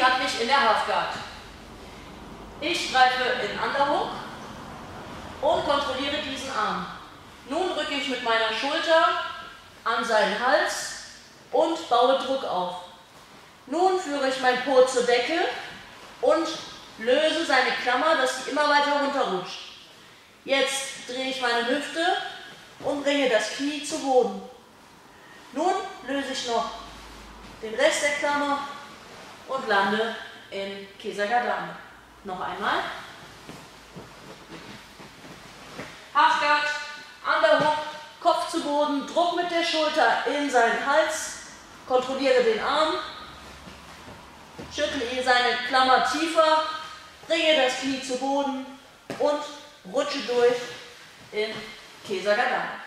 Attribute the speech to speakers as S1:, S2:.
S1: Guard. Ich greife in Underhook und kontrolliere diesen Arm. Nun rücke ich mit meiner Schulter an seinen Hals und baue Druck auf. Nun führe ich mein Po zur Decke und löse seine Klammer, dass sie immer weiter runterrutscht. Jetzt drehe ich meine Hüfte und bringe das Knie zu Boden. Nun löse ich noch den Rest der Klammer und lande in Kesagadame. Noch einmal. Halfguard, Underhook, Kopf zu Boden, Druck mit der Schulter in seinen Hals, kontrolliere den Arm, schüttle seine Klammer tiefer, bringe das Knie zu Boden und rutsche durch in Kesagadame.